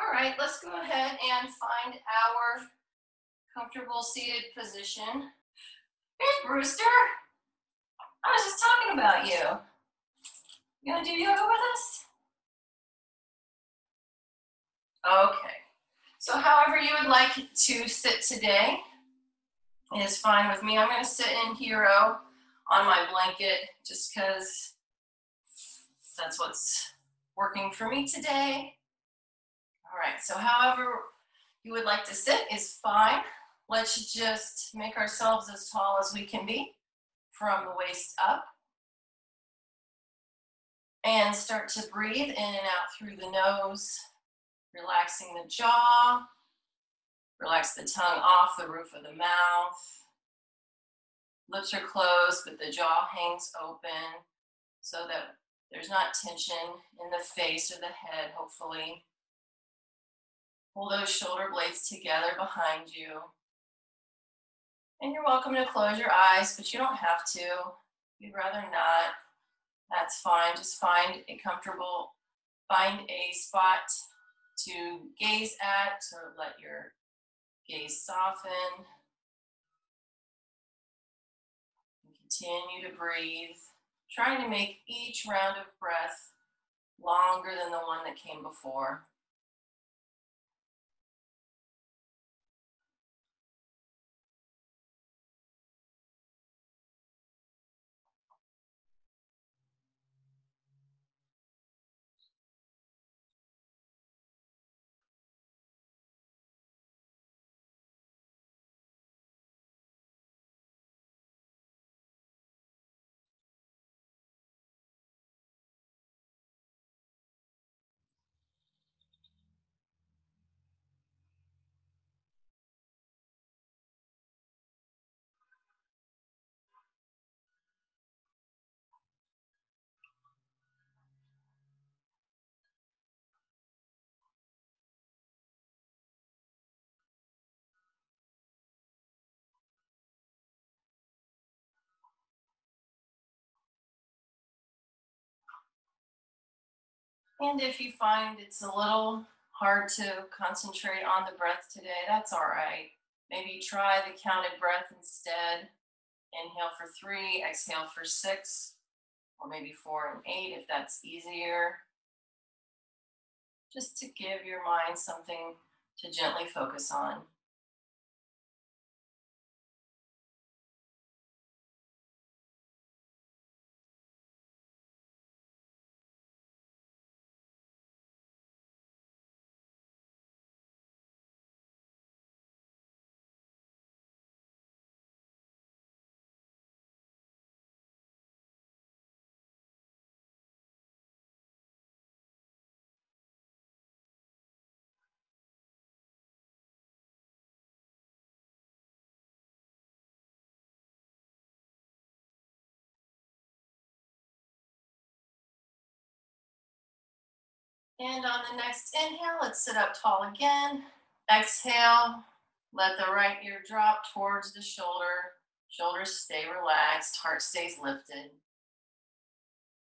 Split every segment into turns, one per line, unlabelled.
All right, let's go ahead and find our comfortable seated position. Here's Brewster. I was just talking about you. You gonna do yoga with us? Okay. So however you would like to sit today is fine with me. I'm gonna sit in hero on my blanket just because that's what's working for me today. All right, so however you would like to sit is fine. Let's just make ourselves as tall as we can be from the waist up. And start to breathe in and out through the nose, relaxing the jaw. Relax the tongue off the roof of the mouth. Lips are closed, but the jaw hangs open so that there's not tension in the face or the head, hopefully. Pull those shoulder blades together behind you. And you're welcome to close your eyes, but you don't have to. You'd rather not, that's fine. Just find a comfortable, find a spot to gaze at, sort of let your gaze soften. And continue to breathe, trying to make each round of breath longer than the one that came before. And if you find it's a little hard to concentrate on the breath today, that's all right. Maybe try the counted breath instead. Inhale for three, exhale for six, or maybe four and eight if that's easier. Just to give your mind something to gently focus on. And on the next inhale, let's sit up tall again. Exhale, let the right ear drop towards the shoulder. Shoulders stay relaxed, heart stays lifted.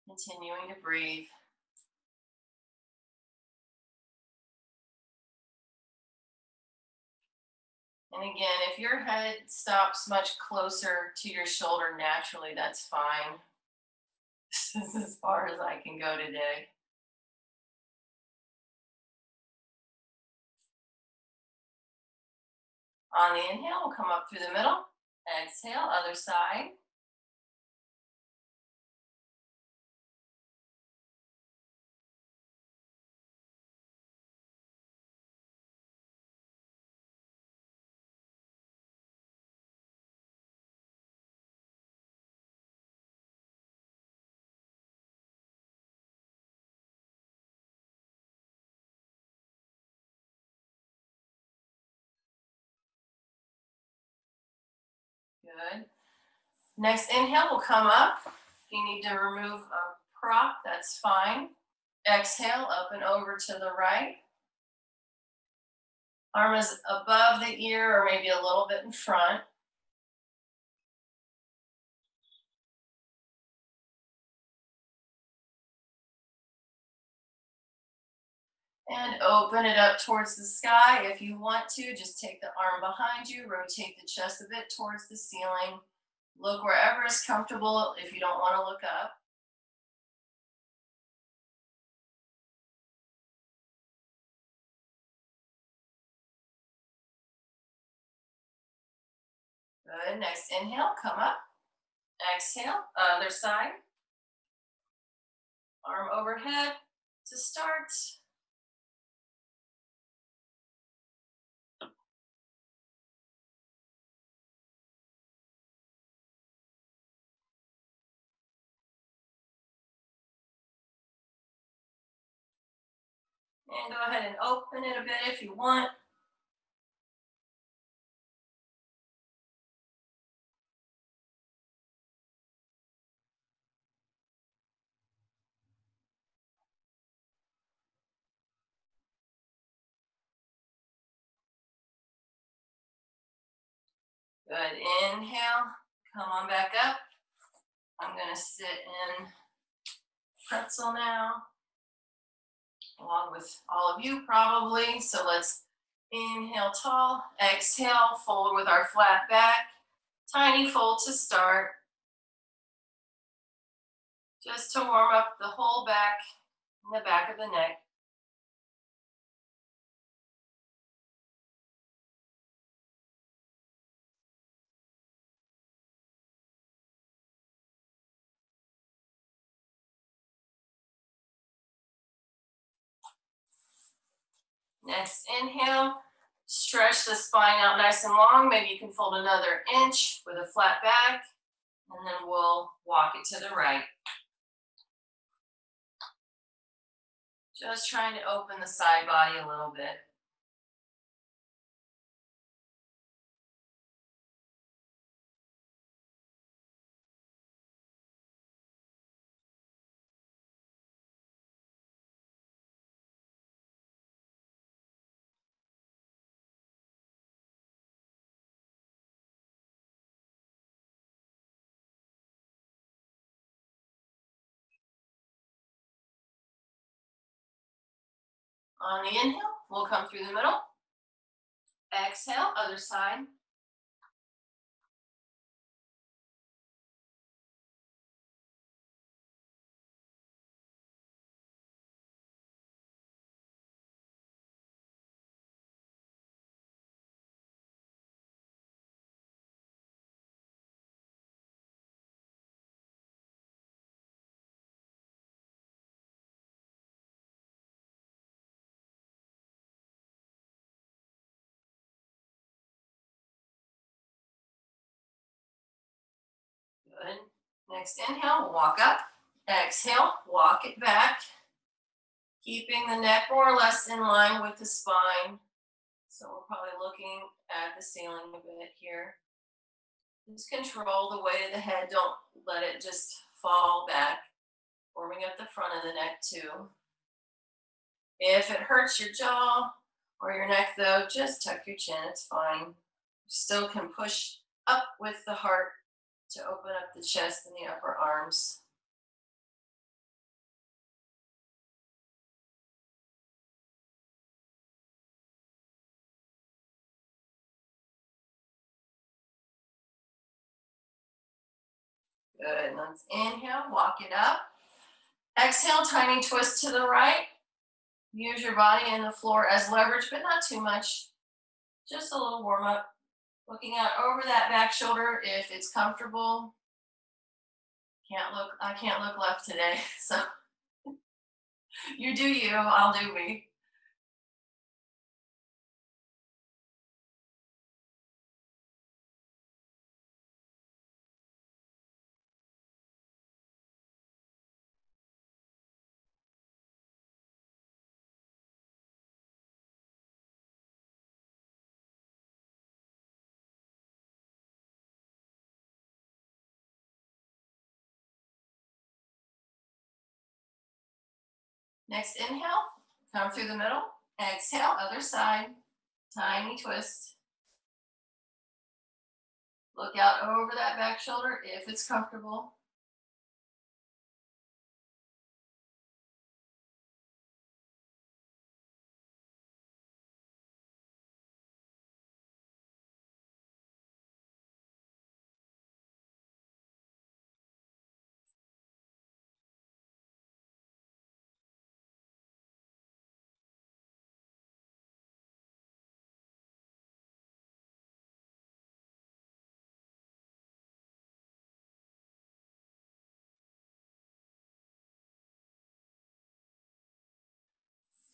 Continuing to breathe. And again, if your head stops much closer to your shoulder naturally, that's fine. This is as far as I can go today. On the inhale, we'll come up through the middle. Exhale, other side. Next inhale will come up. If you need to remove a prop, that's fine. Exhale, up and over to the right. Arm is above the ear or maybe a little bit in front. And open it up towards the sky. If you want to, just take the arm behind you, rotate the chest a bit towards the ceiling. Look wherever is comfortable if you don't want to look up. Good. Next inhale, come up. Exhale, other side. Arm overhead to start. And go ahead and open it a bit if you want. Good. Inhale. Come on back up. I'm to sit in pretzel now, along with all of you probably. So let's inhale tall, exhale, fold with our flat back. Tiny fold to start. Just to warm up the whole back and the back of the neck. Next inhale, stretch the spine out nice and long. Maybe you can fold another inch with a flat back, and then we'll walk it to the right. Just trying to open the side body a little bit. On the inhale, we'll come through the middle. Exhale, other side. Next inhale, walk up. Exhale, walk it back. Keeping the neck more or less in line with the spine. So we're probably looking at the ceiling a bit here. Just control the weight of the head. Don't let it just fall back. Warming up the front of the neck too. If it hurts your jaw or your neck though, just tuck your chin, it's fine. You still can push up with the heart to open up the chest and the upper arms. Good, let's inhale, walk it up. Exhale, tiny twist to the right. Use your body and the floor as leverage, but not too much. Just a little warm up. Looking out over that back shoulder if it's comfortable. Can't look, I can't look left today, so you do you, I'll do me. Next inhale, come through the middle. Exhale, other side. Tiny twist. Look out over that back shoulder if it's comfortable.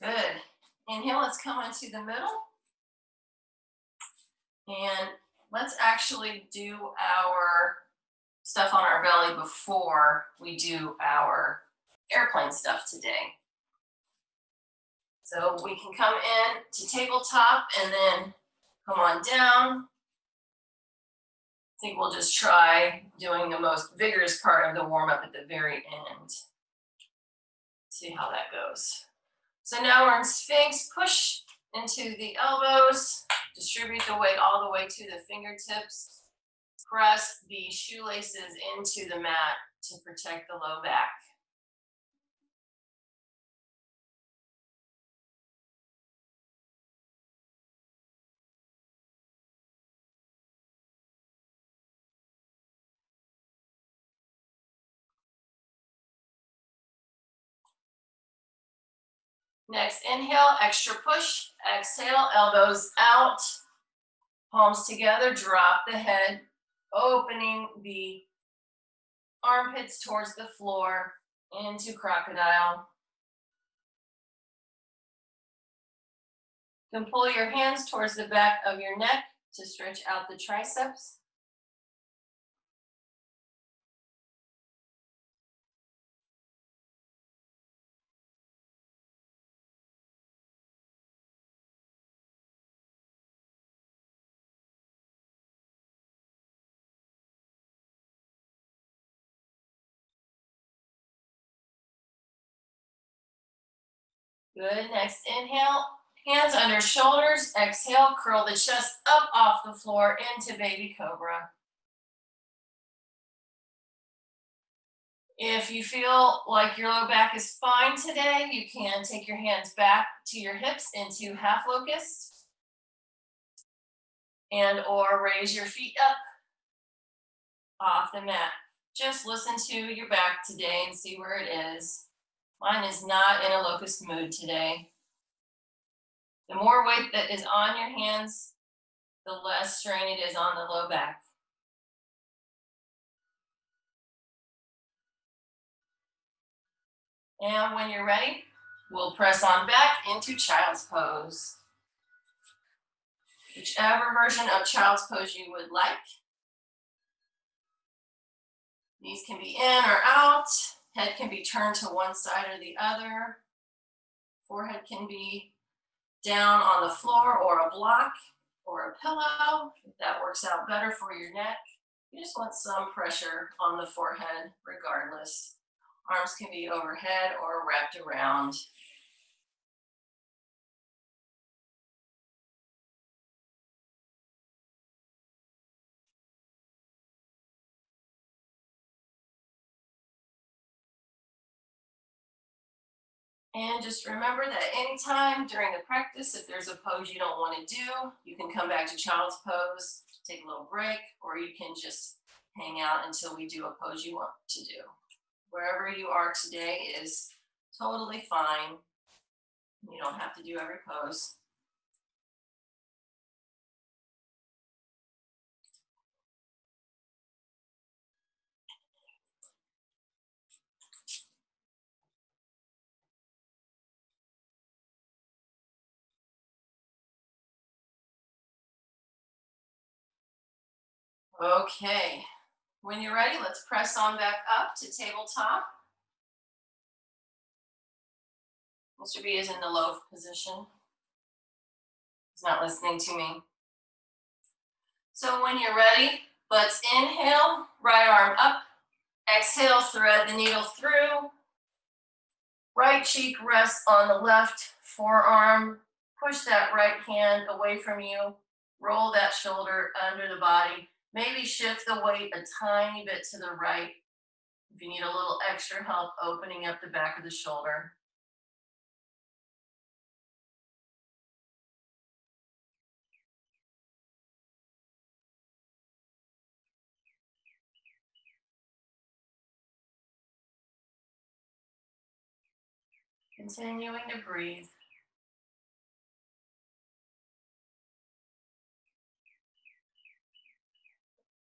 Good. Inhale, let's come into the middle. And let's actually do our stuff on our belly before we do our airplane stuff today. So we can come in to tabletop and then come on down. I think we'll just try doing the most vigorous part of the warm up at the very end. See how that goes. So now we're in Sphinx, push into the elbows, distribute the weight all the way to the fingertips. Press the shoelaces into the mat to protect the low back. Next, inhale, extra push. Exhale, elbows out, palms together, drop the head, opening the armpits towards the floor into crocodile. You can pull your hands towards the back of your neck to stretch out the triceps. Good, next inhale, hands under shoulders, exhale, curl the chest up off the floor into baby cobra. If you feel like your low back is fine today, you can take your hands back to your hips into half locust and or raise your feet up off the mat. Just listen to your back today and see where it is. Mine is not in a locust mood today. The more weight that is on your hands, the less strain it is on the low back. And when you're ready, we'll press on back into child's pose. Whichever version of child's pose you would like. Knees can be in or out. Head can be turned to one side or the other. Forehead can be down on the floor or a block or a pillow, that works out better for your neck. You just want some pressure on the forehead regardless. Arms can be overhead or wrapped around. And just remember that anytime during the practice, if there's a pose you don't want to do, you can come back to child's pose, take a little break, or you can just hang out until we do a pose you want to do. Wherever you are today is totally fine. You don't have to do every pose. Okay, when you're ready, let's press on back up to tabletop. Mr. B is in the loaf position. He's not listening to me. So when you're ready, let's inhale, right arm up. Exhale, thread the needle through. Right cheek rests on the left forearm. Push that right hand away from you. Roll that shoulder under the body. Maybe shift the weight a tiny bit to the right. If you need a little extra help opening up the back of the shoulder. Continuing to breathe.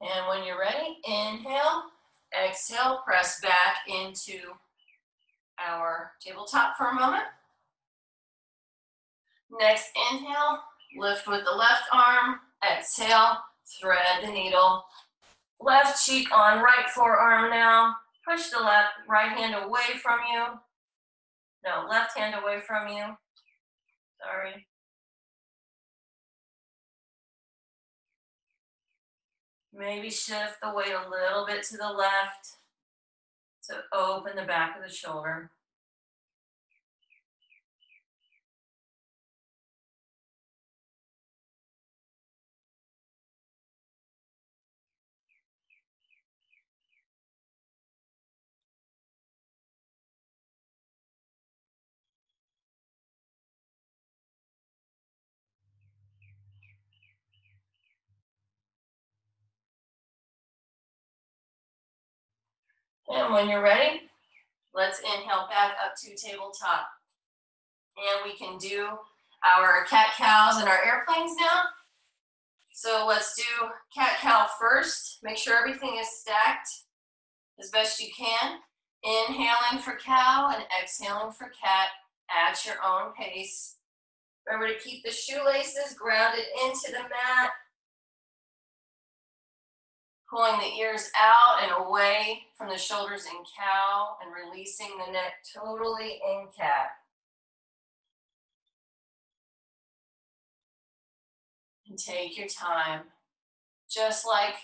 And when you're ready, inhale, exhale, press back into our tabletop for a moment. Next inhale, lift with the left arm. Exhale, thread the needle. Left cheek on right forearm now. Push the left right hand away from you. No, left hand away from you. Sorry. Maybe shift the weight a little bit to the left to open the back of the shoulder. And when you're ready, let's inhale back up to tabletop. And we can do our cat cows and our airplanes now. So let's do cat cow first. Make sure everything is stacked as best you can. Inhaling for cow and exhaling for cat at your own pace. Remember to keep the shoelaces grounded into the mat pulling the ears out and away from the shoulders in cow and releasing the neck totally in cat. And take your time. Just like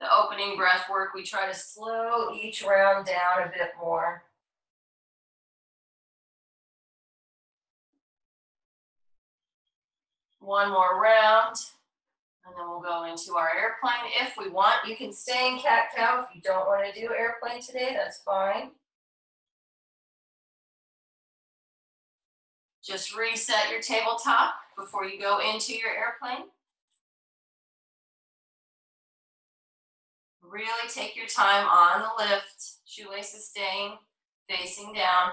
the opening breath work, we try to slow each round down a bit more. One more round. And then we'll go into our airplane if we want. You can stay in cat cow if you don't want to do airplane today, that's fine. Just reset your tabletop before you go into your airplane. Really take your time on the lift, shoelaces staying facing down.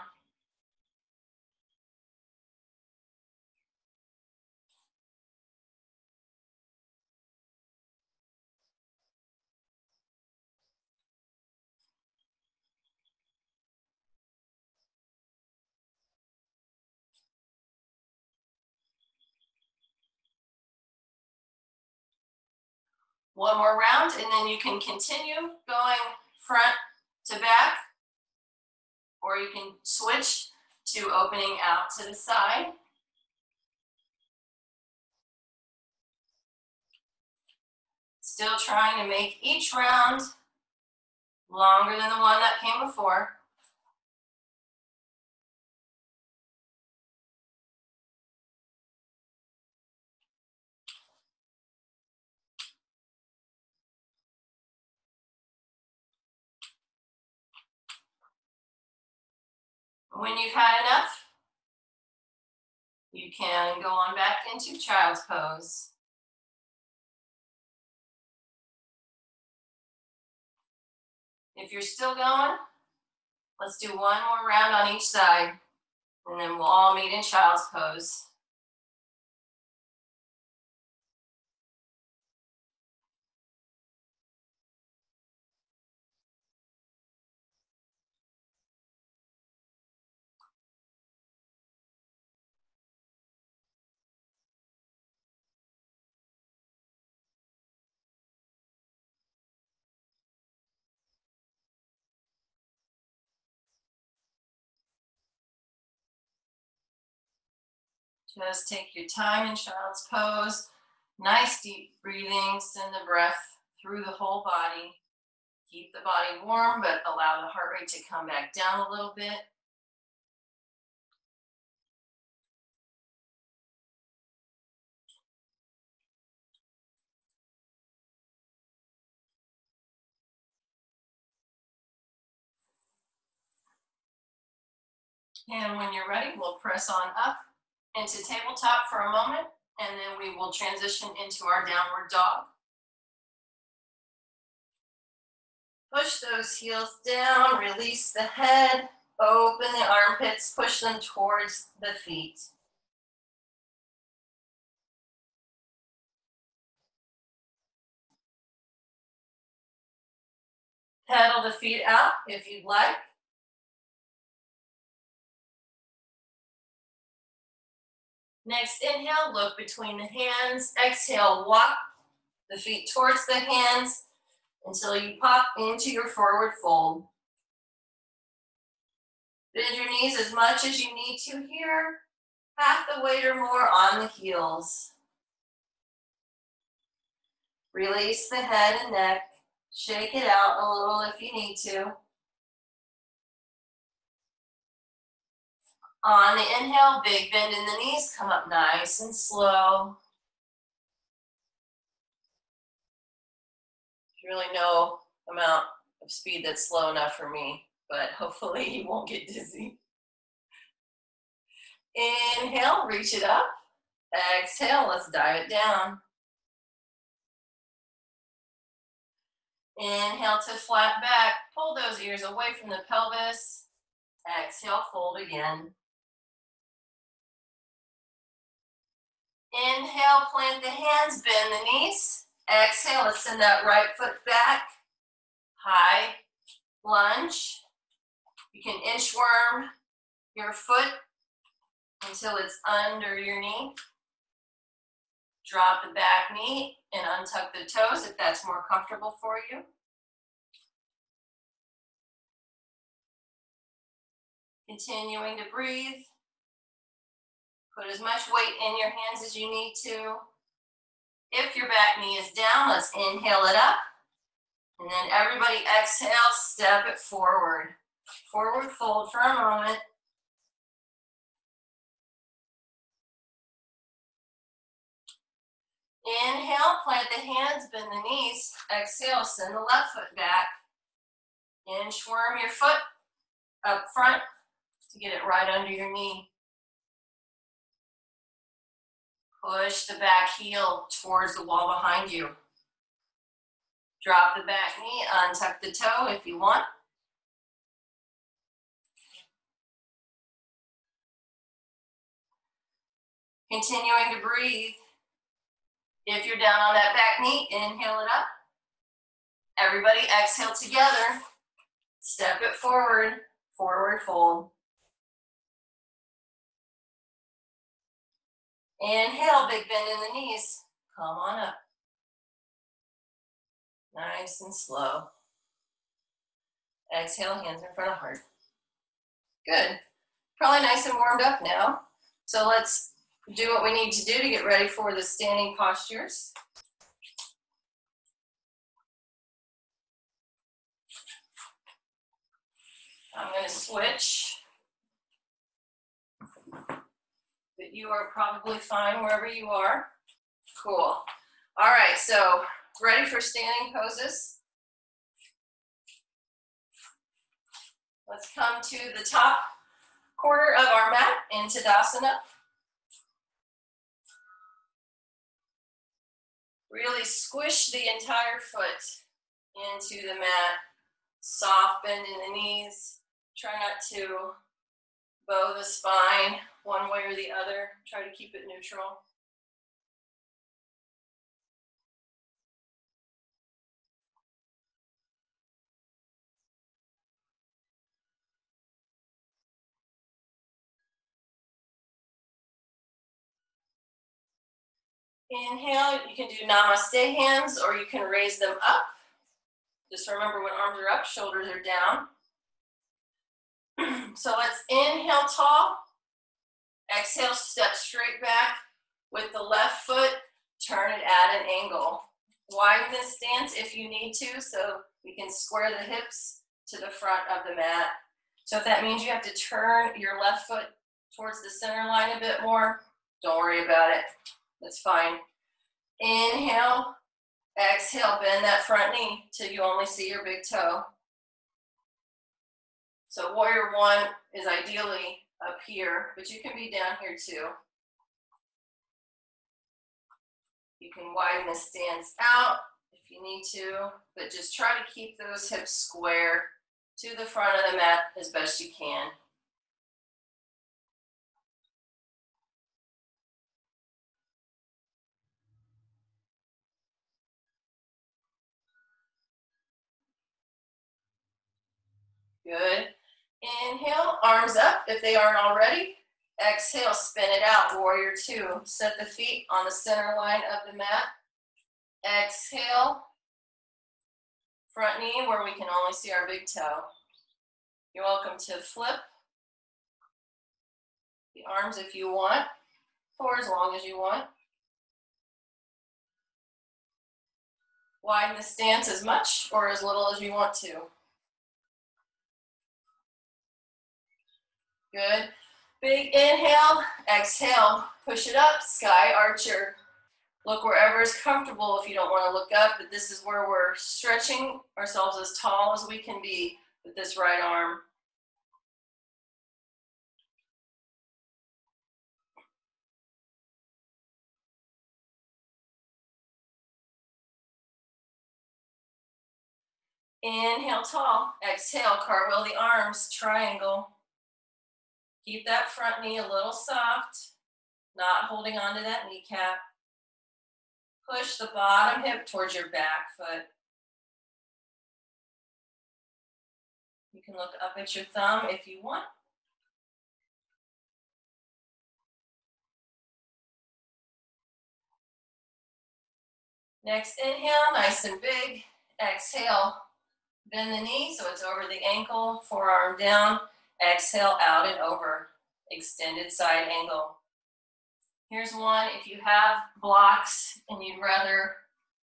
One more round and then you can continue going front to back or you can switch to opening out to the side. Still trying to make each round longer than the one that came before. When you've had enough, you can go on back into child's pose. If you're still going, let's do one more round on each side, and then we'll all meet in child's pose. Just take your time in child's pose. Nice deep breathing. Send the breath through the whole body. Keep the body warm, but allow the heart rate to come back down a little bit. And when you're ready, we'll press on up into tabletop for a moment, and then we will transition into our downward dog. Push those heels down, release the head, open the armpits, push them towards the feet. Pedal the feet out if you'd like. Next inhale, look between the hands. Exhale, walk the feet towards the hands until you pop into your forward fold. Bend your knees as much as you need to here. Half the weight or more on the heels. Release the head and neck. Shake it out a little if you need to. On the inhale, big bend in the knees, come up nice and slow. There's Really no amount of speed that's slow enough for me, but hopefully you won't get dizzy. Inhale, reach it up. Exhale, let's dive it down. Inhale to flat back. Pull those ears away from the pelvis. Exhale, fold again. Inhale, plant the hands, bend the knees. Exhale, let's send that right foot back. High lunge. You can inchworm your foot until it's under your knee. Drop the back knee and untuck the toes if that's more comfortable for you. Continuing to breathe. Put as much weight in your hands as you need to. If your back knee is down, let's inhale it up. And then everybody exhale, step it forward. Forward fold for a moment. Inhale, plant the hands, bend the knees. Exhale, send the left foot back. Inchworm your foot up front to get it right under your knee. Push the back heel towards the wall behind you. Drop the back knee, untuck the toe if you want. Continuing to breathe. If you're down on that back knee, inhale it up. Everybody exhale together. Step it forward, forward fold. Inhale, big bend in the knees. Come on up. Nice and slow. Exhale, hands in front of heart. Good. Probably nice and warmed up now. So let's do what we need to do to get ready for the standing postures. I'm going to switch. But you are probably fine wherever you are. Cool. All right, so ready for standing poses? Let's come to the top corner of our mat in Tadasana. Really squish the entire foot into the mat. Soft bend in the knees. Try not to bow the spine one way or the other. Try to keep it neutral. Inhale, you can do namaste hands or you can raise them up. Just remember when arms are up, shoulders are down. so let's inhale tall. Exhale, step straight back with the left foot, turn it at an angle. Widen this stance if you need to so we can square the hips to the front of the mat. So if that means you have to turn your left foot towards the center line a bit more, don't worry about it. That's fine. Inhale, exhale, bend that front knee till you only see your big toe. So warrior one is ideally up here, but you can be down here too. You can widen the stance out if you need to, but just try to keep those hips square to the front of the mat as best you can. Good. Inhale, arms up if they aren't already. Exhale, spin it out, warrior two. Set the feet on the center line of the mat. Exhale, front knee where we can only see our big toe. You're welcome to flip the arms if you want, for as long as you want. Widen the stance as much or as little as you want to. Good. Big inhale, exhale, push it up, sky archer. Look wherever is comfortable if you don't want to look up, but this is where we're stretching ourselves as tall as we can be with this right arm. Inhale tall, exhale, cartwheel the arms, triangle. Keep that front knee a little soft, not holding onto that kneecap. Push the bottom hip towards your back foot. You can look up at your thumb if you want. Next inhale, nice and big. Exhale, bend the knee so it's over the ankle, forearm down. Exhale out and over, extended side angle. Here's one, if you have blocks and you'd rather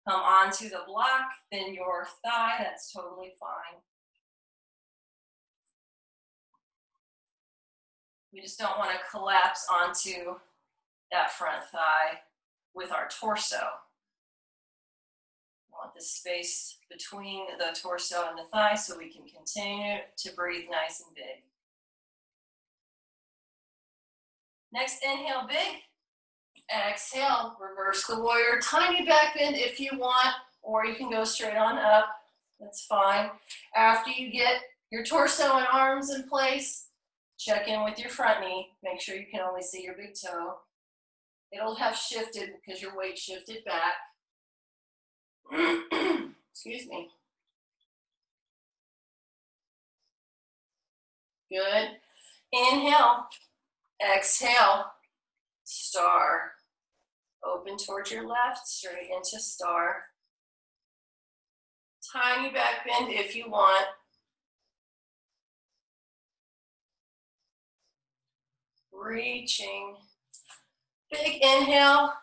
come onto the block than your thigh, that's totally fine. We just don't want to collapse onto that front thigh with our torso. We want the space between the torso and the thigh so we can continue to breathe nice and big. Next inhale, big. Exhale, reverse the warrior. Tiny back bend if you want, or you can go straight on up. That's fine. After you get your torso and arms in place, check in with your front knee. Make sure you can only see your big toe. It'll have shifted because your weight shifted back. Excuse me. Good. Inhale. Exhale, star. Open towards your left, straight into star. Tiny back bend if you want. Reaching. Big inhale,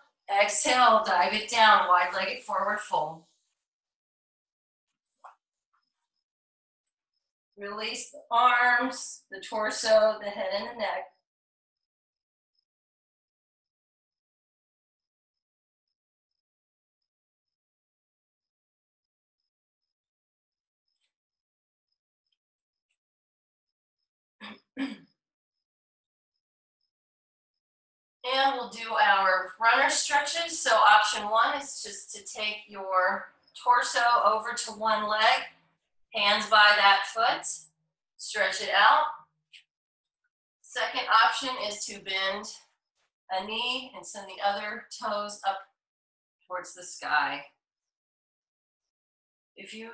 exhale, dive it down, wide-legged forward fold. Release the arms, the torso, the head and the neck. And we'll do our runner stretches. So option one is just to take your torso over to one leg, hands by that foot, stretch it out. Second option is to bend a knee and send the other toes up towards the sky. If you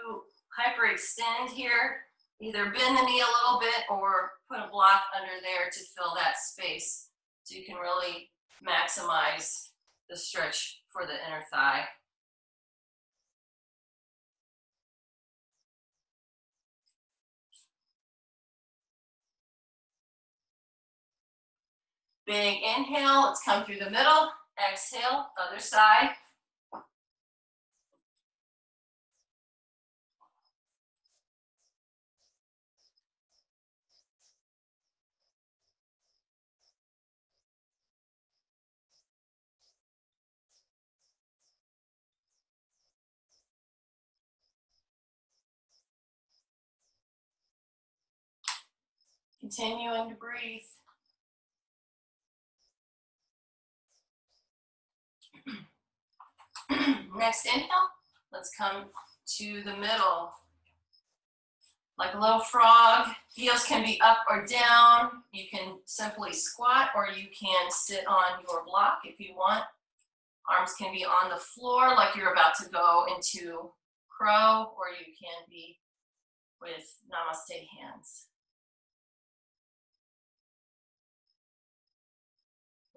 hyperextend here, either bend the knee a little bit or put a block under there to fill that space so you can really maximize the stretch for the inner thigh. Big inhale, let's come through the middle. Exhale, other side. Continuing to breathe. Next inhale, let's come to the middle. Like a little frog, heels can be up or down. You can simply squat or you can sit on your block if you want. Arms can be on the floor like you're about to go into crow or you can be with namaste hands.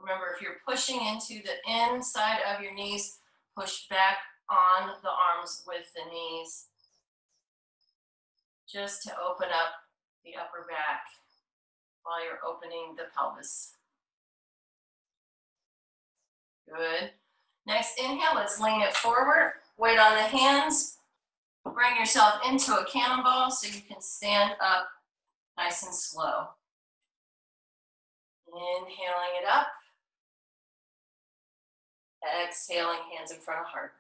Remember, if you're pushing into the inside of your knees, push back on the arms with the knees. Just to open up the upper back while you're opening the pelvis. Good. Next inhale, let's lean it forward. Weight on the hands. Bring yourself into a cannonball so you can stand up nice and slow. Inhaling it up. Exhaling, hands in front of heart.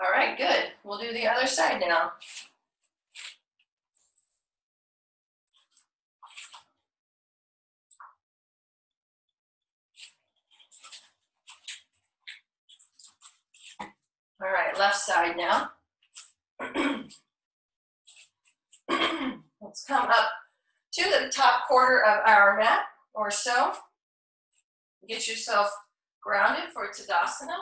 All right, good. We'll do the other side now. All right, left side now. Let's come up to the top quarter of our mat or so. Get yourself grounded for Tadasana.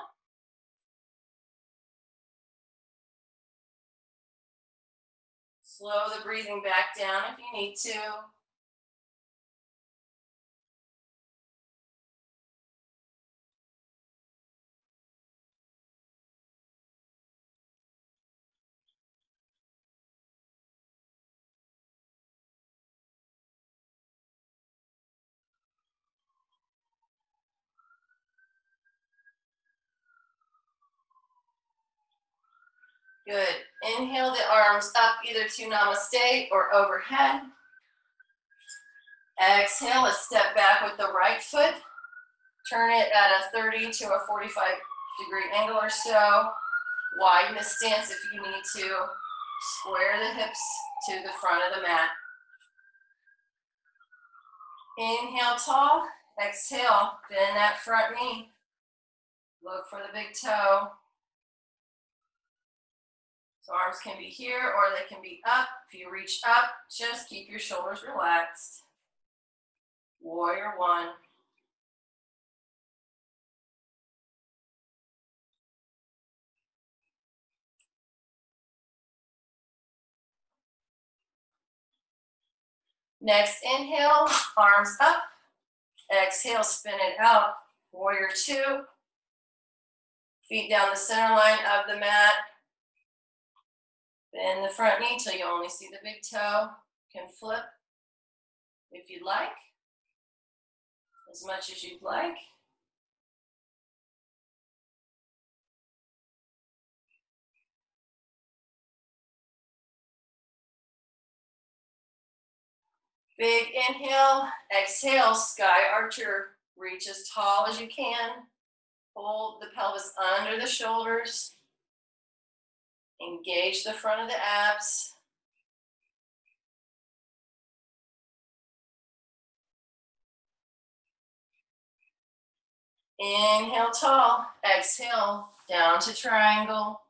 Slow the breathing back down if you need to. Good. Inhale the arms up either to namaste or overhead. Exhale, let's step back with the right foot. Turn it at a 30 to a 45 degree angle or so. Widen the stance if you need to. Square the hips to the front of the mat. Inhale tall. Exhale, bend that front knee. Look for the big toe. So arms can be here or they can be up. If you reach up, just keep your shoulders relaxed. Warrior one. Next inhale, arms up. Exhale, spin it out. Warrior two. Feet down the center line of the mat. Bend the front knee till you only see the big toe. You can flip if you'd like, as much as you'd like. Big inhale, exhale, sky archer. Reach as tall as you can. Hold the pelvis under the shoulders. Engage the front of the abs. Inhale tall, exhale down to triangle.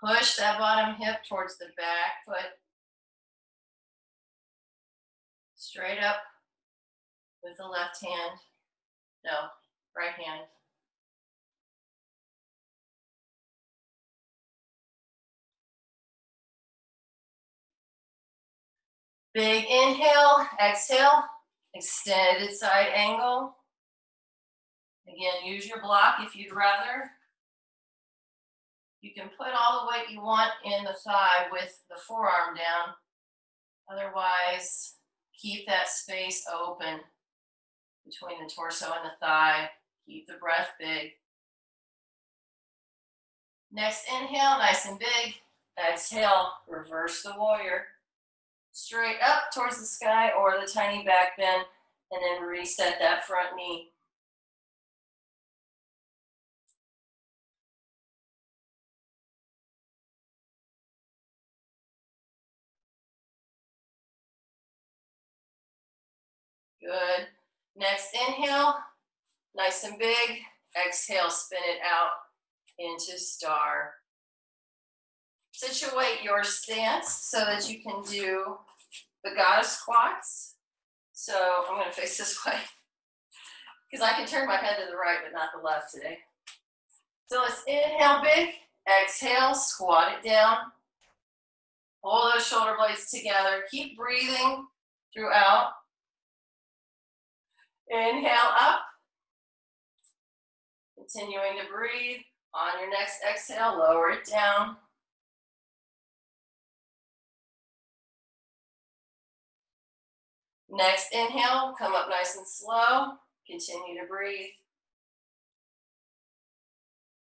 Push that bottom hip towards the back foot. Straight up with the left hand. No, right hand. Big inhale, exhale, extended side angle. Again, use your block if you'd rather. You can put all the weight you want in the thigh with the forearm down. Otherwise, keep that space open between the torso and the thigh. Keep the breath big. Next inhale, nice and big. Exhale, reverse the warrior straight up towards the sky or the tiny back bend, and then reset that front knee. Good. Next inhale, nice and big. Exhale, spin it out into star. Situate your stance so that you can do the goddess squats. So I'm going to face this way because I can turn my head to the right but not the left today. So let's inhale big, exhale, squat it down. Pull those shoulder blades together. Keep breathing throughout. Inhale up. Continuing to breathe. On your next exhale, lower it down. Next inhale, come up nice and slow. Continue to breathe.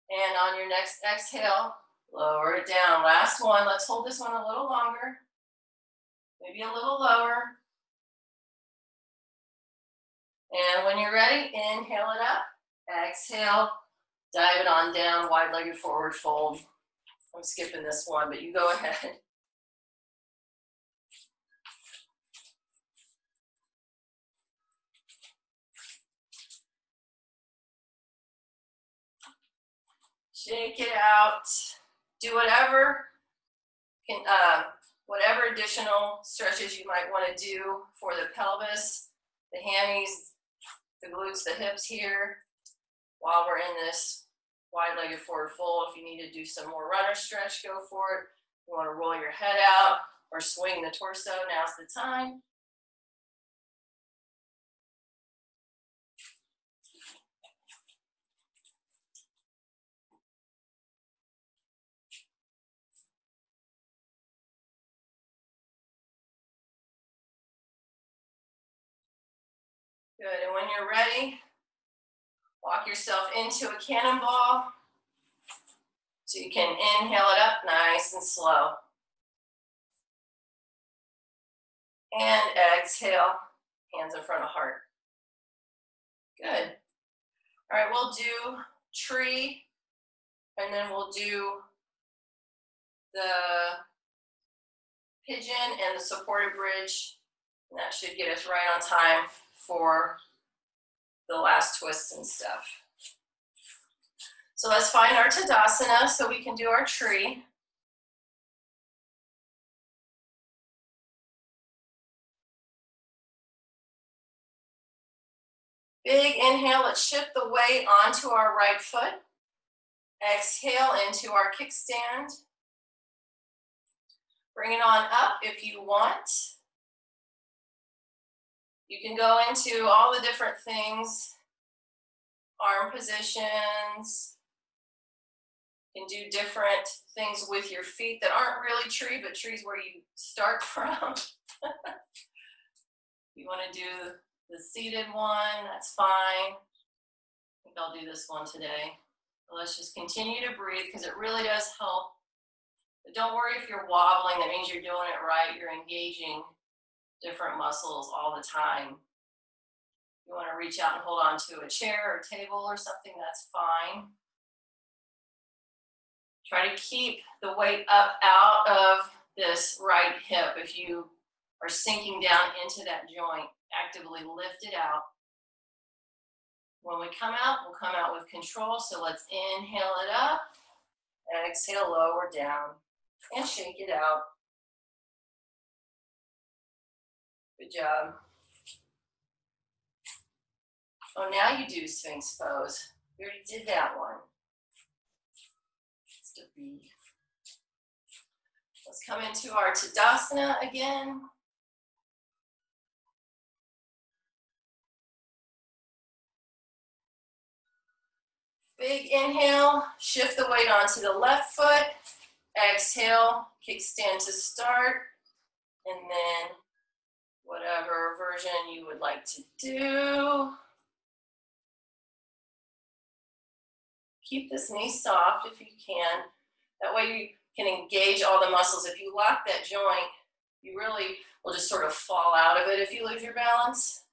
And on your next exhale, lower it down. Last one. Let's hold this one a little longer. Maybe a little lower. And when you're ready, inhale it up. Exhale, dive it on down, wide-legged forward fold. I'm skipping this one, but you go ahead. Shake it out. Do whatever can, uh, whatever additional stretches you might want to do for the pelvis, the hammies, the glutes, the hips here. While we're in this wide-legged forward fold, if you need to do some more runner stretch, go for it. You want to roll your head out or swing the torso, now's the time. Good, and when you're ready, walk yourself into a cannonball. So you can inhale it up nice and slow. And exhale, hands in front of heart. Good. All right, we'll do tree, and then we'll do the pigeon and the supported bridge. And that should get us right on time for the last twists and stuff. So let's find our Tadasana so we can do our tree. Big inhale, let's shift the weight onto our right foot. Exhale into our kickstand. Bring it on up if you want. You can go into all the different things, arm positions. You can do different things with your feet that aren't really tree, but trees where you start from. you want to do the seated one, that's fine. I think I'll do this one today. But let's just continue to breathe because it really does help. But don't worry if you're wobbling, that means you're doing it right. You're engaging different muscles all the time. You want to reach out and hold on to a chair or table or something, that's fine. Try to keep the weight up out of this right hip. If you are sinking down into that joint, actively lift it out. When we come out, we'll come out with control. So let's inhale it up, and exhale, lower down, and shake it out. Good job. Oh, now you do Sphinx pose. We already did that one. Let's, Let's come into our Tadasana again. Big inhale, shift the weight onto the left foot. Exhale, kickstand to start. And then whatever version you would like to do. Keep this knee soft if you can. That way you can engage all the muscles. If you lock that joint, you really will just sort of fall out of it if you lose your balance.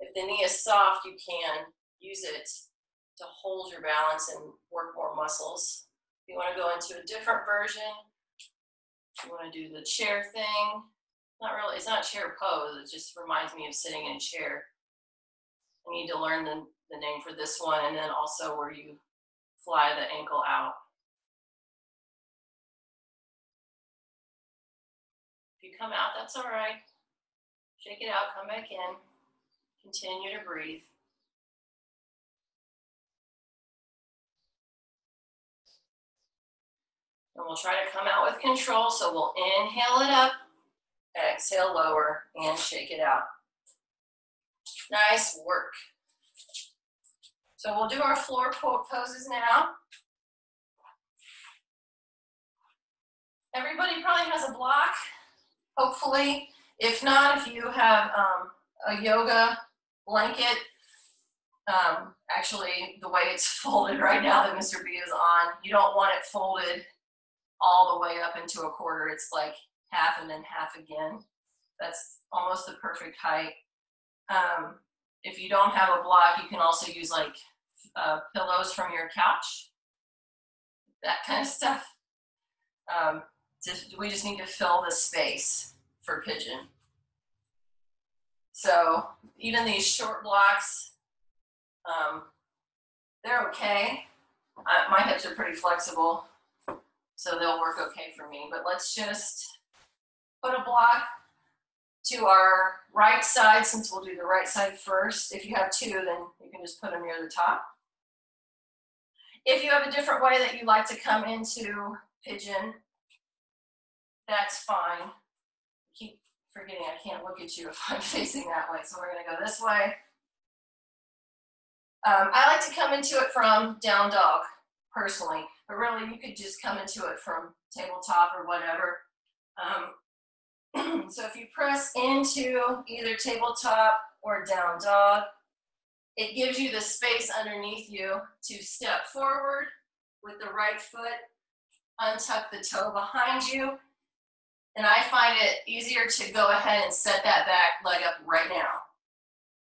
If the knee is soft, you can use it to hold your balance and work more muscles. If you want to go into a different version, you want to do the chair thing, not really, it's not chair pose, it just reminds me of sitting in a chair. I need to learn the, the name for this one and then also where you fly the ankle out. If you come out, that's all right. Shake it out, come back in. Continue to breathe. And we'll try to come out with control. So we'll inhale it up, exhale lower, and shake it out. Nice work. So we'll do our floor poses now. Everybody probably has a block, hopefully. If not, if you have um, a yoga blanket, um, actually the way it's folded right now that Mr. B is on, you don't want it folded all the way up into a quarter. It's like half and then half again. That's almost the perfect height. Um, if you don't have a block, you can also use like uh, pillows from your couch, that kind of stuff. Um, just, we just need to fill the space for pigeon. So even these short blocks, um, they're okay. I, my hips are pretty flexible, so they'll work okay for me. But let's just put a block to our right side, since we'll do the right side first. If you have two, then you can just put them near the top. If you have a different way that you like to come into pigeon, that's fine. Keep forgetting I can't look at you if I'm facing that way, so we're gonna go this way. Um, I like to come into it from down dog, personally, but really you could just come into it from tabletop or whatever. Um, so if you press into either tabletop or down dog, it gives you the space underneath you to step forward with the right foot, untuck the toe behind you, and I find it easier to go ahead and set that back leg up right now.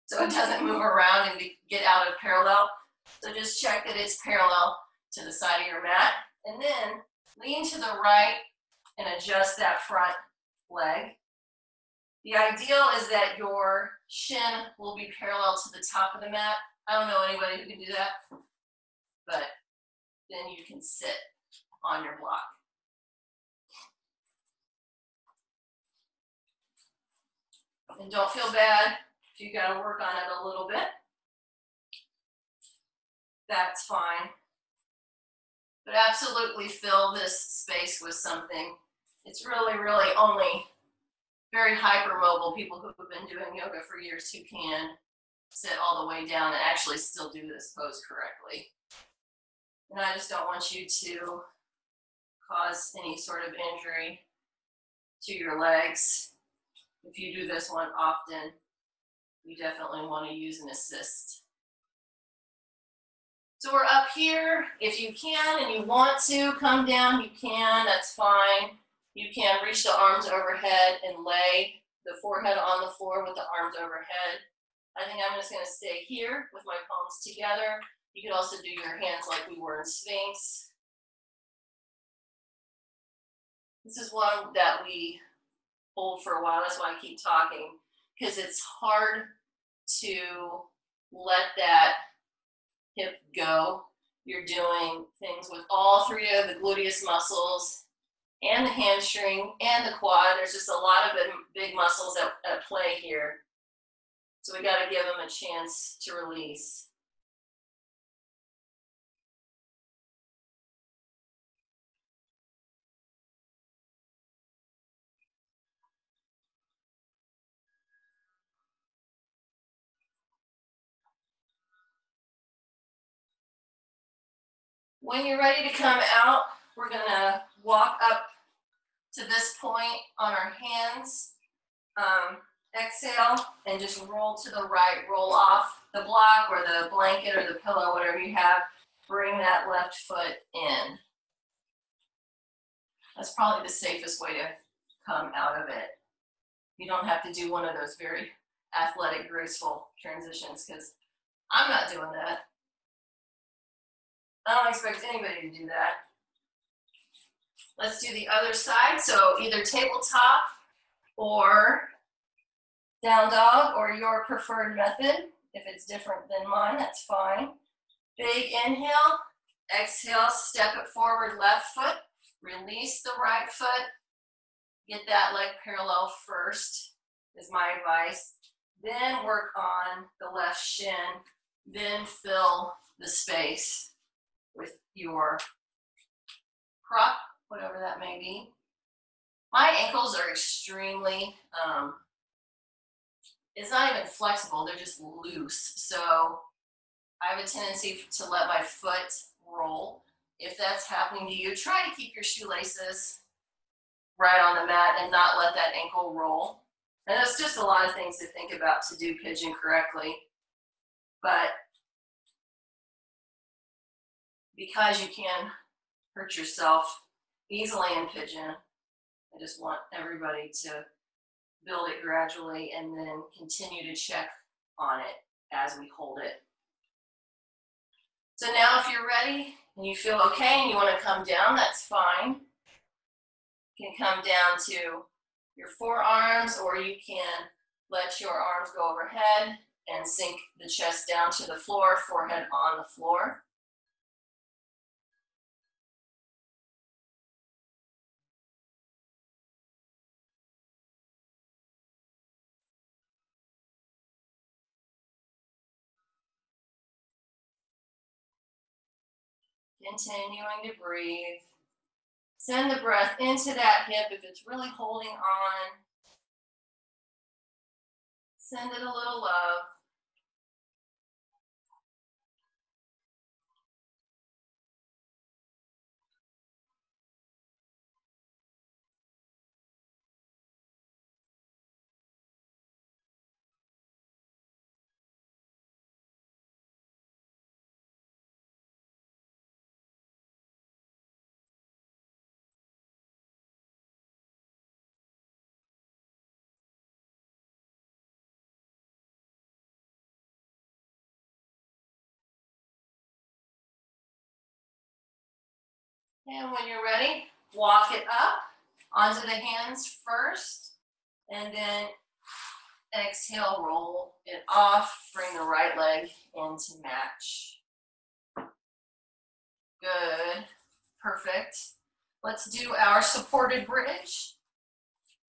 So it doesn't move around and get out of parallel. So just check that it's parallel to the side of your mat. And then lean to the right and adjust that front leg. The ideal is that your shin will be parallel to the top of the mat. I don't know anybody who can do that, but then you can sit on your block. And don't feel bad if you gotta work on it a little bit. That's fine. But absolutely fill this space with something. It's really, really only very hypermobile people who have been doing yoga for years who can sit all the way down and actually still do this pose correctly. And I just don't want you to cause any sort of injury to your legs if you do this one often, you definitely want to use an assist. So we're up here. If you can and you want to come down, you can, that's fine. You can reach the arms overhead and lay the forehead on the floor with the arms overhead. I think I'm just gonna stay here with my palms together. You could also do your hands like we were in Sphinx. This is one that we hold for a while. That's why I keep talking because it's hard to let that hip go. You're doing things with all three of the gluteus muscles and the hamstring and the quad. There's just a lot of big muscles at, at play here. So we got to give them a chance to release. When you're ready to come out, we're gonna walk up to this point on our hands. Um, exhale and just roll to the right, roll off the block or the blanket or the pillow, whatever you have. Bring that left foot in. That's probably the safest way to come out of it. You don't have to do one of those very athletic, graceful transitions because I'm not doing that. I don't expect anybody to do that. Let's do the other side. So either tabletop or down dog or your preferred method. If it's different than mine, that's fine. Big inhale, exhale, step it forward, left foot, release the right foot, get that leg parallel first, is my advice. Then work on the left shin, then fill the space with your prop, whatever that may be. My ankles are extremely, um, it's not even flexible, they're just loose. So I have a tendency to let my foot roll. If that's happening to you, try to keep your shoelaces right on the mat and not let that ankle roll. And that's just a lot of things to think about to do pigeon correctly. But because you can hurt yourself easily in pigeon, I just want everybody to build it gradually and then continue to check on it as we hold it. So now if you're ready and you feel okay and you want to come down, that's fine. You can come down to your forearms or you can let your arms go overhead and sink the chest down to the floor, forehead on the floor. Continuing to breathe. Send the breath into that hip if it's really holding on. Send it a little love. And when you're ready, walk it up onto the hands first, and then exhale, roll it off, bring the right leg in to match. Good, perfect. Let's do our supported bridge.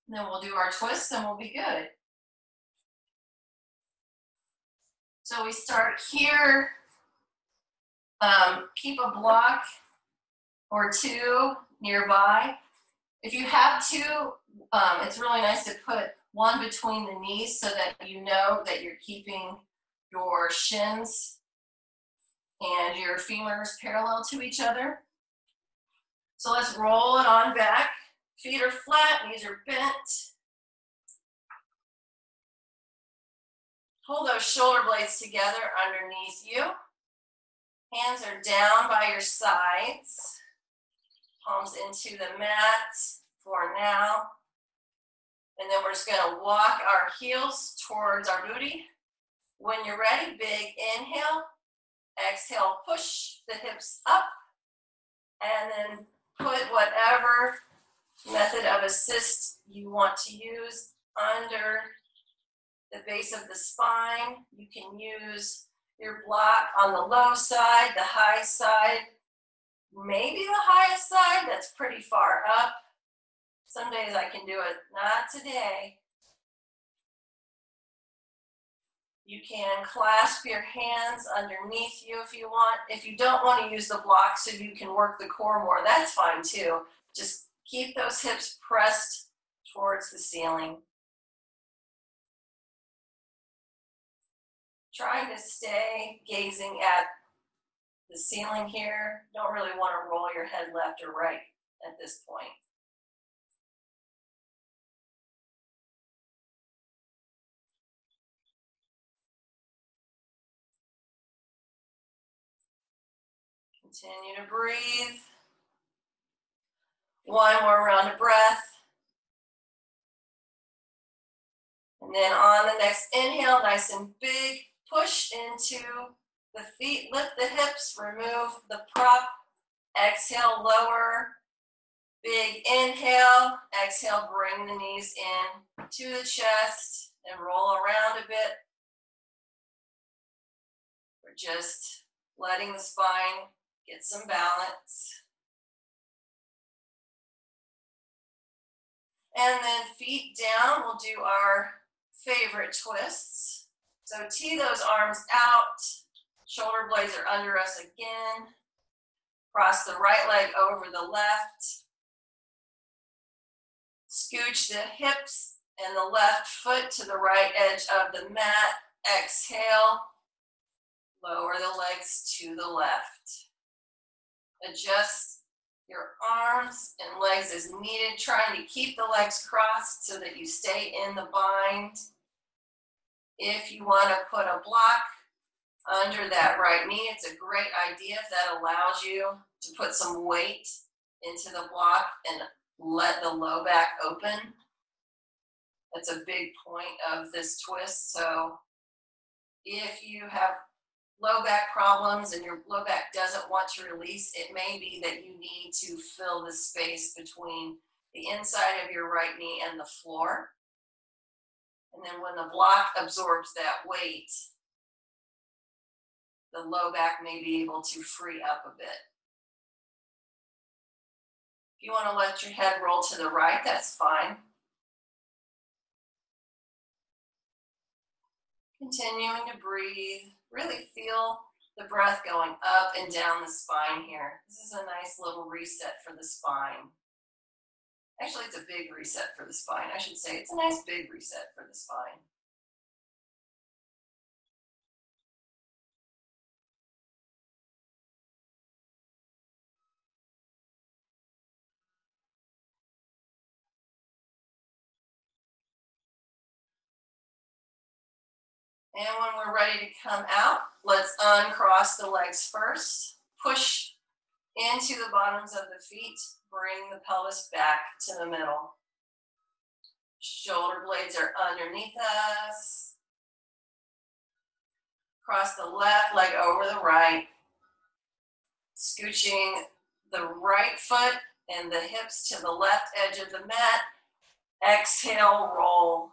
And then we'll do our twist and we'll be good. So we start here. Um, keep a block or two nearby. If you have two, um, it's really nice to put one between the knees so that you know that you're keeping your shins and your femurs parallel to each other. So let's roll it on back. Feet are flat, knees are bent. Pull those shoulder blades together underneath you. Hands are down by your sides palms into the mat for now. And then we're just gonna walk our heels towards our booty. When you're ready, big inhale. Exhale, push the hips up. And then put whatever method of assist you want to use under the base of the spine. You can use your block on the low side, the high side, maybe the highest side, that's pretty far up. Some days I can do it, not today. You can clasp your hands underneath you if you want. If you don't want to use the block so you can work the core more, that's fine too. Just keep those hips pressed towards the ceiling. Trying to stay gazing at the ceiling here, don't really want to roll your head left or right at this point. Continue to breathe. One more round of breath. And then on the next inhale, nice and big, push into the feet, lift the hips, remove the prop. Exhale, lower. Big inhale. Exhale, bring the knees in to the chest and roll around a bit. We're just letting the spine get some balance. And then feet down, we'll do our favorite twists. So tee those arms out, Shoulder blades are under us again. Cross the right leg over the left. Scooch the hips and the left foot to the right edge of the mat. Exhale. Lower the legs to the left. Adjust your arms and legs as needed, trying to keep the legs crossed so that you stay in the bind. If you want to put a block under that right knee, it's a great idea if that allows you to put some weight into the block and let the low back open. That's a big point of this twist. So if you have low back problems and your low back doesn't want to release, it may be that you need to fill the space between the inside of your right knee and the floor. And then when the block absorbs that weight, the low back may be able to free up a bit. If you want to let your head roll to the right, that's fine. Continuing to breathe, really feel the breath going up and down the spine here. This is a nice little reset for the spine. Actually, it's a big reset for the spine. I should say it's a nice big reset for the spine. And when we're ready to come out, let's uncross the legs first. Push into the bottoms of the feet. Bring the pelvis back to the middle. Shoulder blades are underneath us. Cross the left leg over the right. Scooching the right foot and the hips to the left edge of the mat. Exhale, roll.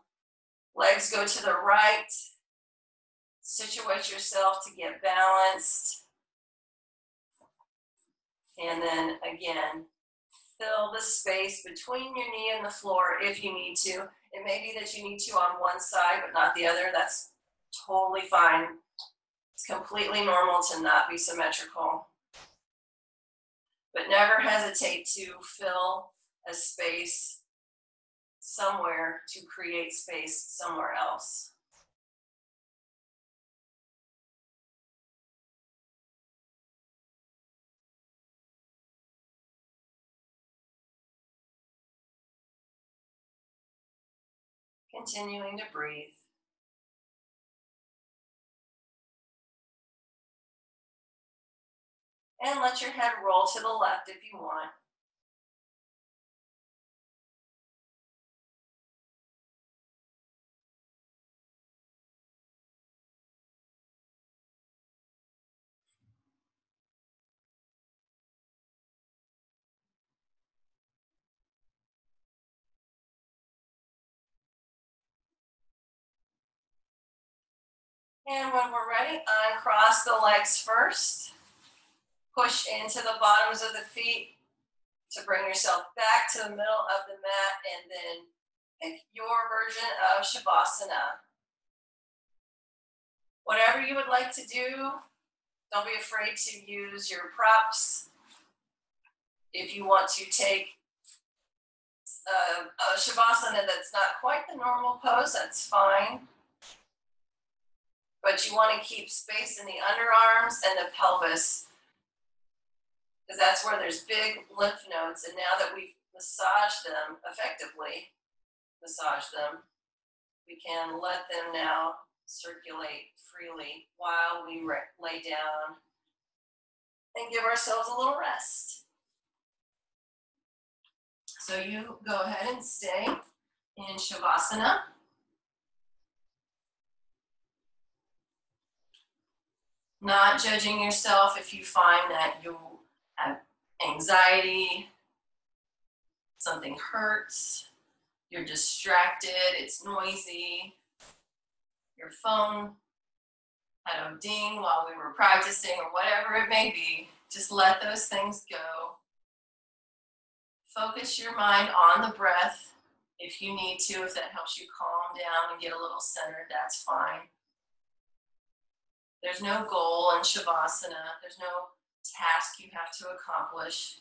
Legs go to the right, situate yourself to get balanced. And then again, fill the space between your knee and the floor if you need to. It may be that you need to on one side but not the other. That's totally fine. It's completely normal to not be symmetrical. But never hesitate to fill a space somewhere to create space somewhere else. Continuing to breathe. And let your head roll to the left if you want. And when we're ready, uncross the legs first. Push into the bottoms of the feet to bring yourself back to the middle of the mat and then pick your version of Shavasana. Whatever you would like to do, don't be afraid to use your props. If you want to take a, a Shavasana that's not quite the normal pose, that's fine but you want to keep space in the underarms and the pelvis because that's where there's big lymph nodes. And now that we've massaged them effectively, massage them, we can let them now circulate freely while we lay down and give ourselves a little rest. So you go ahead and stay in Shavasana. Not judging yourself if you find that you have anxiety, something hurts, you're distracted, it's noisy, your phone had a ding while we were practicing, or whatever it may be. Just let those things go. Focus your mind on the breath if you need to, if that helps you calm down and get a little centered, that's fine. There's no goal in Shavasana. There's no task you have to accomplish.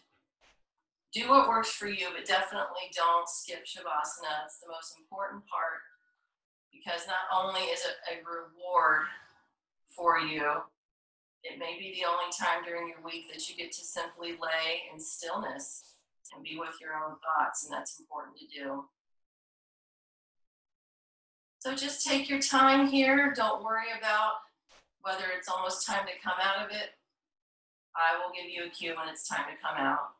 Do what works for you, but definitely don't skip Shavasana. It's the most important part because not only is it a reward for you, It may be the only time during your week that you get to simply lay in stillness and be with your own thoughts, and that's important to do. So just take your time here. Don't worry about whether it's almost time to come out of it. I will give you a cue when it's time to come out.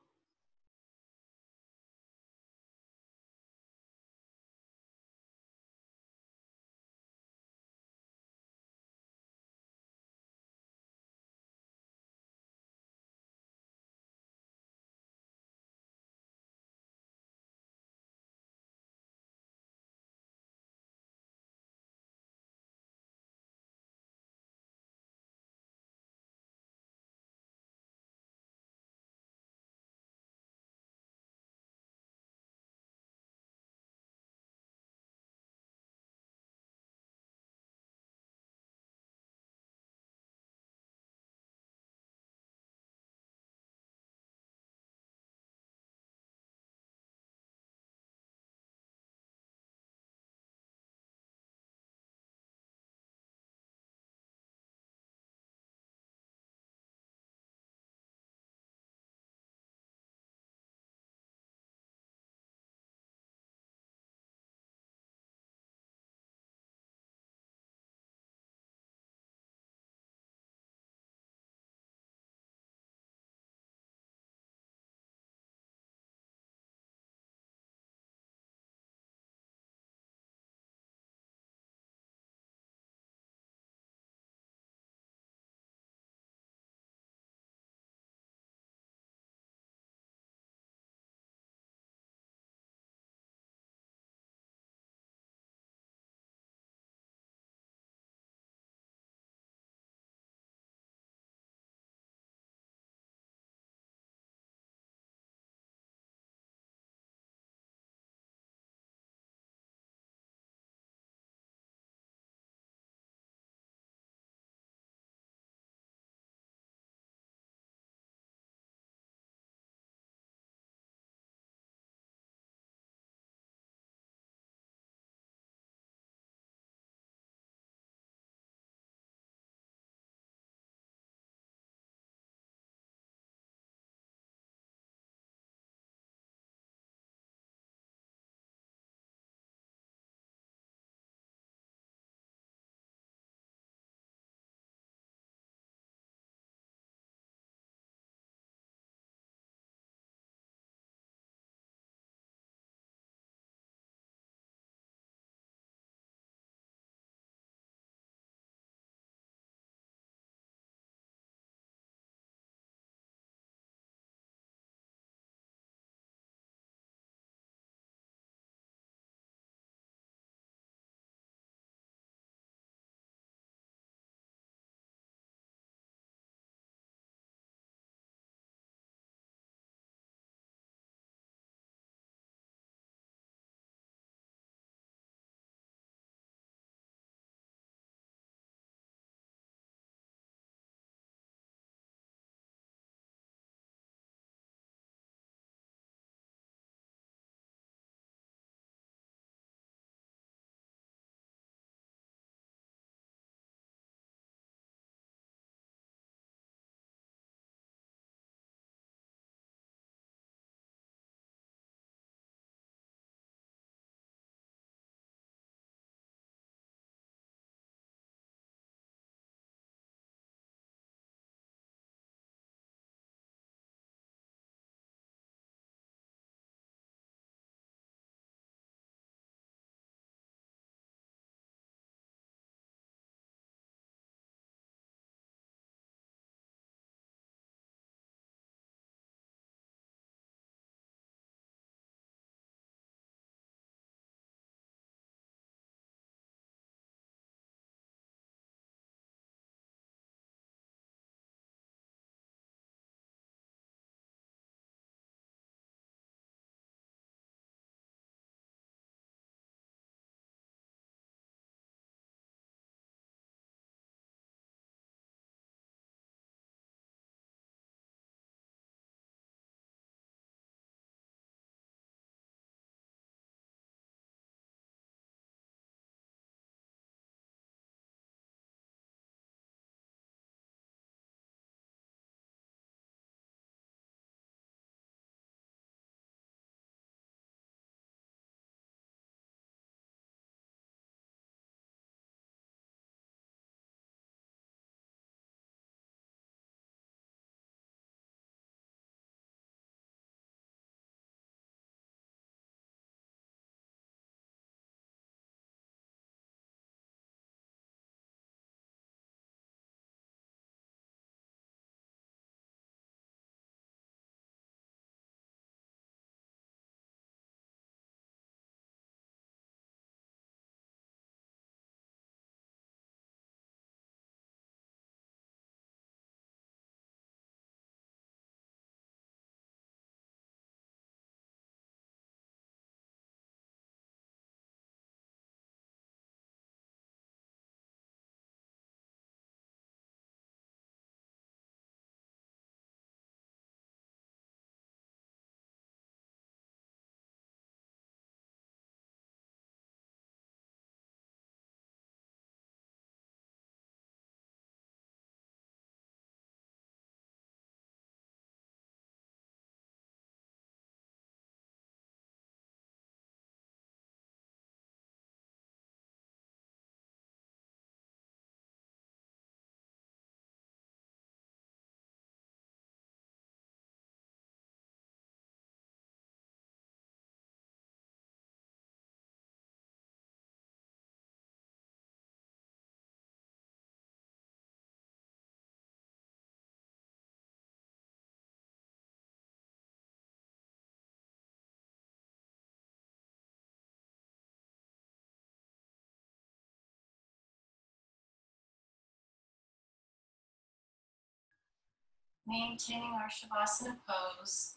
Maintaining our Shavasana pose.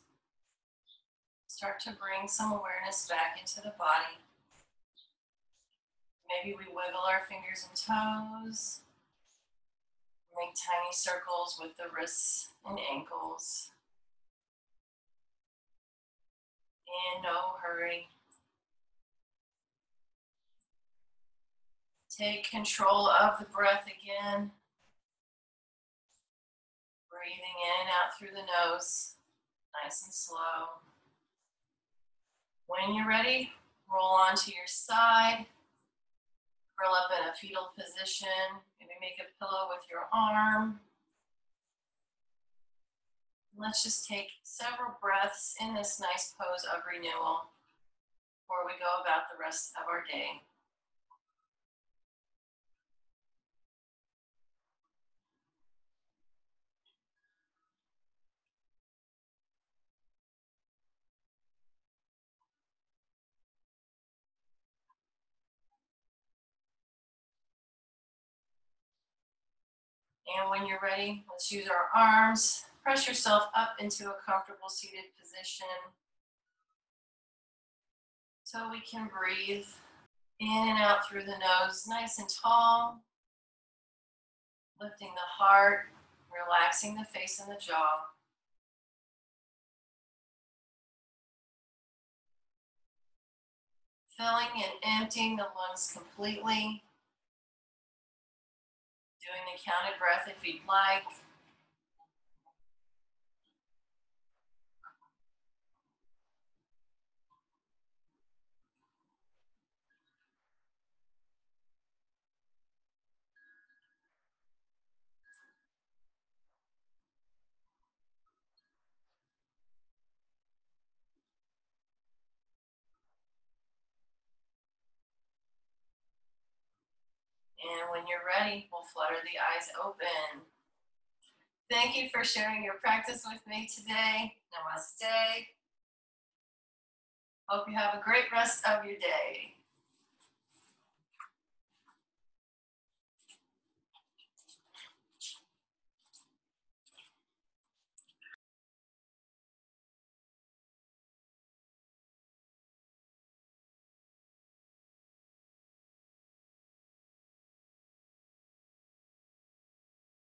Start to bring some awareness back into the body. Maybe we wiggle our fingers and toes. Make tiny circles with the wrists and ankles. In no hurry. Take control of the breath again. Breathing in and out through the nose, nice and slow. When you're ready, roll onto your side. Curl up in a fetal position. Maybe make a pillow with your arm. Let's just take several breaths in this nice pose of renewal before we go about the rest of our day. And when you're ready, let's use our arms. Press yourself up into a comfortable seated position so we can breathe in and out through the nose, nice and tall. Lifting the heart, relaxing the face and the jaw. Filling and emptying the lungs completely. Doing the counted breath if you'd like. And when you're ready, we'll flutter the eyes open. Thank you for sharing your practice with me today. Namaste. Hope you have a great rest of your day.